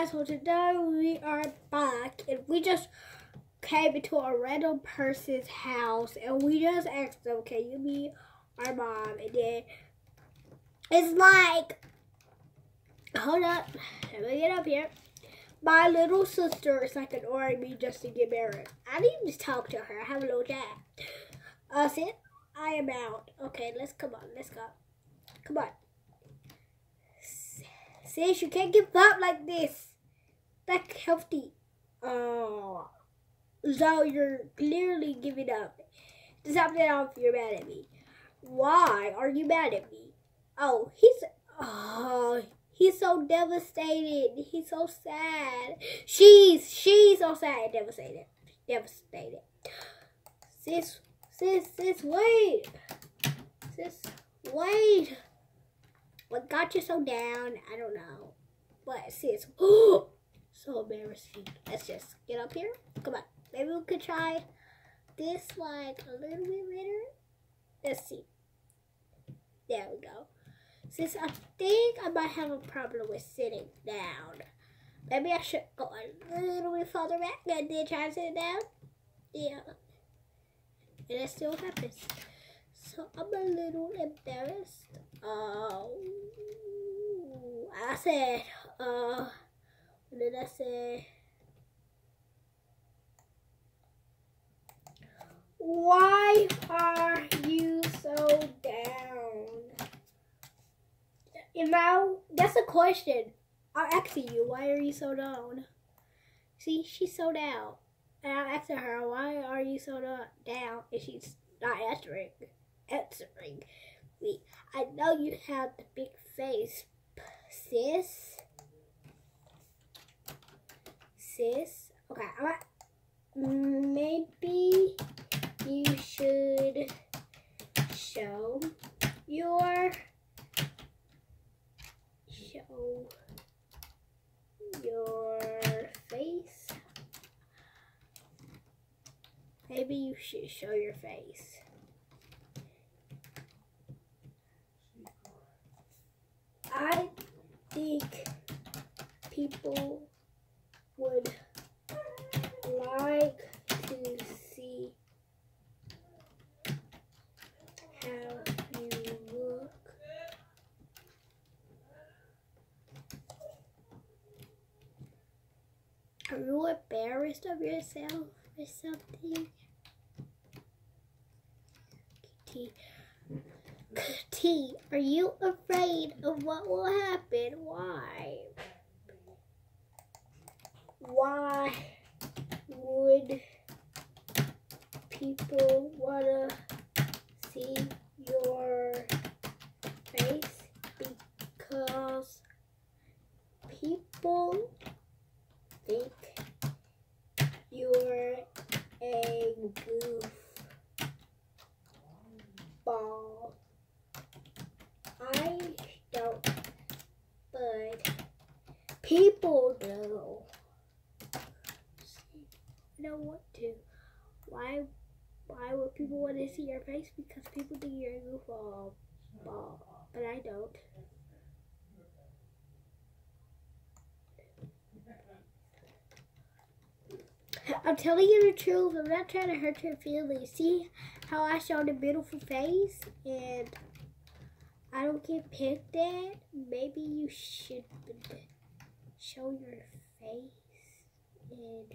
guys, so today we are back and we just came into a random person's house and we just asked them, can you be our mom? And then it's like, hold up, let me get up here. My little sister is like ignoring me just to get married. I need to talk to her. I have a little chat. Uh, sit. I am out. Okay, let's come on. Let's go. Come on. Sis, you can't give up like this. That's healthy. Oh. So you're clearly giving up. Stop that off you're mad at me. Why are you mad at me? Oh, he's oh he's so devastated. He's so sad. She's she's so sad and devastated. Devastated. Sis sis sis wait. Sis wait. What got you so down? I don't know. But sis, oh, so embarrassing. Let's just get up here. Come on. Maybe we could try this like a little bit later. Let's see. There we go. Since I think I might have a problem with sitting down. Maybe I should go a little bit further back and then try to sit down. Yeah. And it still happens. So I'm a little embarrassed. Oh, I said, uh, what did I say? Why are you so down? You know, that's a question. I'm asking you, why are you so down? See, she's so down. And I'm asking her, why are you so down? And she's not answering. Answering me. I know you have the big face, sis. Sis. Okay, I'm maybe you should show your show your face. Maybe you should show your face. I think people would like to see how you look. Are you embarrassed of yourself or something? T. T, are you afraid of what will happen? Why? Why would people want to see your face? Because people think you're a goof ball. I don't, but people do. Don't want to. Why? Why would people want to see your face? Because people think you're a goofball, ball, but I don't. I'm telling you the truth. I'm not trying to hurt your feelings. See how I showed a beautiful face and I don't get picked at? Maybe you should show your face and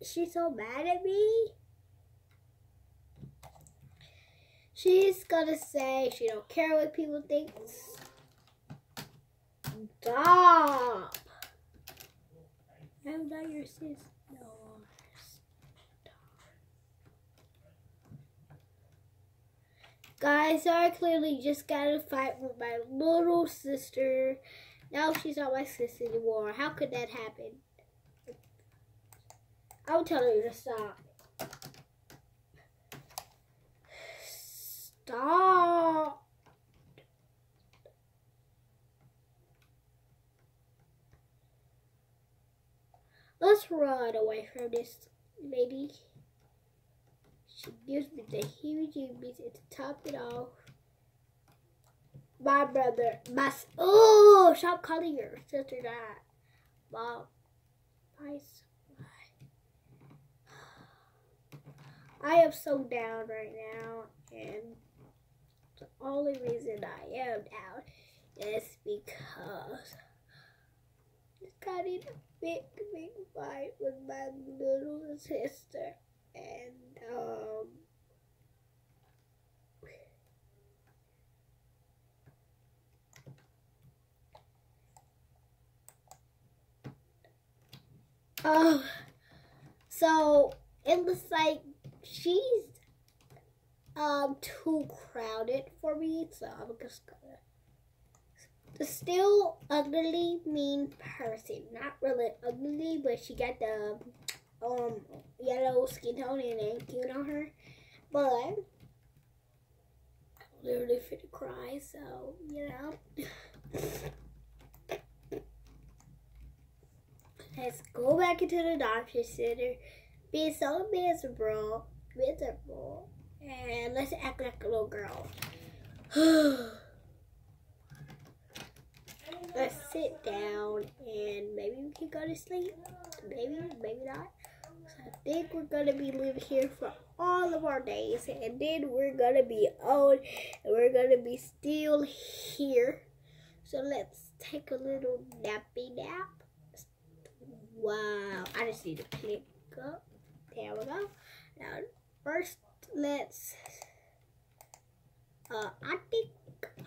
She's so mad at me. She's gonna say she don't care what people think. Stop. I'm not your sis. No. Guys, I clearly just got a fight with my little sister. Now she's not my sister anymore. How could that happen? I'll tell her to stop. Stop. Let's run away from this lady. She gives me the heebie-jeebies and to top it off, my brother, my oh, stop calling your sister that, mom, my. I am so down right now, and the only reason I am down is because I got a big, big fight with my little sister, and um. Oh, so it looks like she's um too crowded for me, so I'm just gonna the still ugly mean person. Not really ugly, but she got the um yellow skin tone and then cute on her. But literally fit to cry, so you know. Let's go back into the doctor center. Be so miserable miserable. And let's act like a little girl. let's sit down and maybe we can go to sleep. Maybe, maybe not. So I think we're gonna be living here for all of our days, and then we're gonna be old, and we're gonna be still here. So let's take a little nappy nap. Wow, I just need to click up. There we go. Now first let's uh I think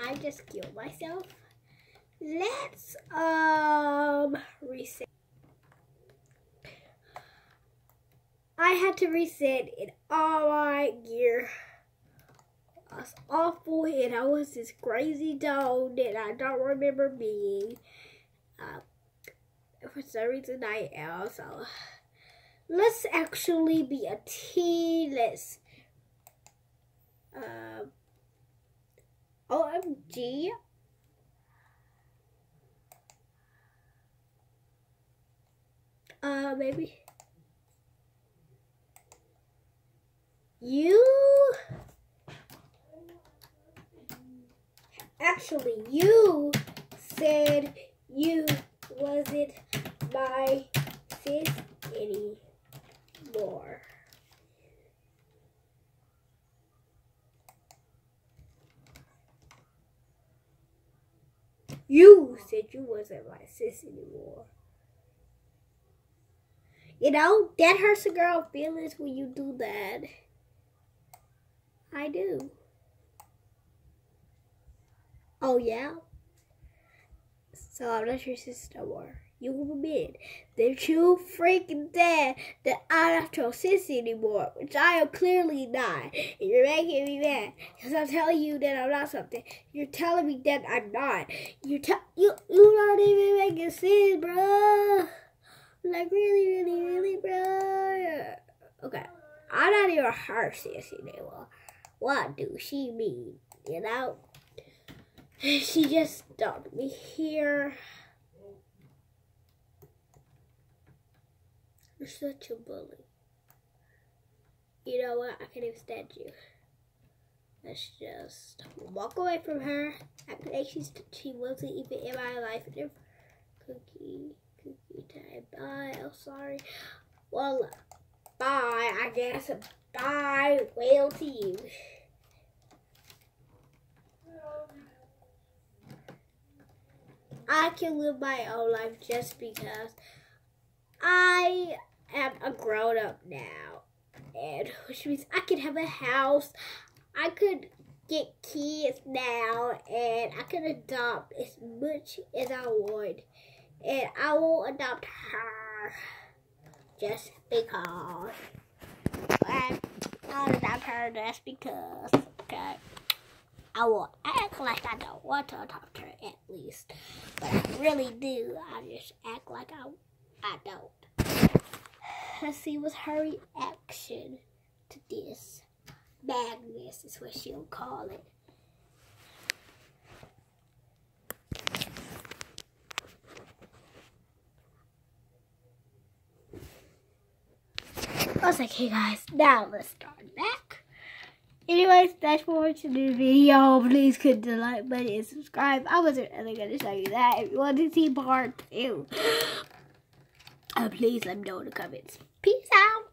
I just killed myself. Let's um reset. I had to reset in all my gear. I was awful and I was this crazy dog that I don't remember being. Uh, for some reason I am so let's actually be a team. Let's uh, OMG. Uh, maybe you actually you said you wasn't my sis anymore. You said you wasn't my sis anymore. You know, that hurts a girl feelings when you do that. I do. Oh, yeah? So I'm not your sister anymore you will admit that you freaking dead that I'm not your sissy anymore, which I am clearly not. And you're making me mad because I'm telling you that I'm not something. You're telling me that I'm not. You tell you you not even making sense, bro. Like really, really, really, bro. Okay, I'm not even her sissy anymore. What do she mean? You know, she just dumped me here. You're such a bully. You know what? I can't even stand you. Let's just walk away from her. Act like she's, she wasn't even in my life. Cookie, time. Bye. Oh, sorry. Well, bye. I guess. Bye. Whale to you. I can live my own life just because I am a grown up now. And which means I could have a house. I could get kids now and I can adopt as much as I would. And I will adopt her just because. I'll adopt her just because. Okay. I will act like I don't want to adopt her at least. But I really do. I just act like I I don't. Let's see what's her reaction to this. Madness is what she'll call it. I was like, hey guys, now let's start back. Anyways, that's for watching this video. Please click the like button and subscribe. I wasn't really to show you that. If you want to see part two, uh, please let me know in the comments. Peace out.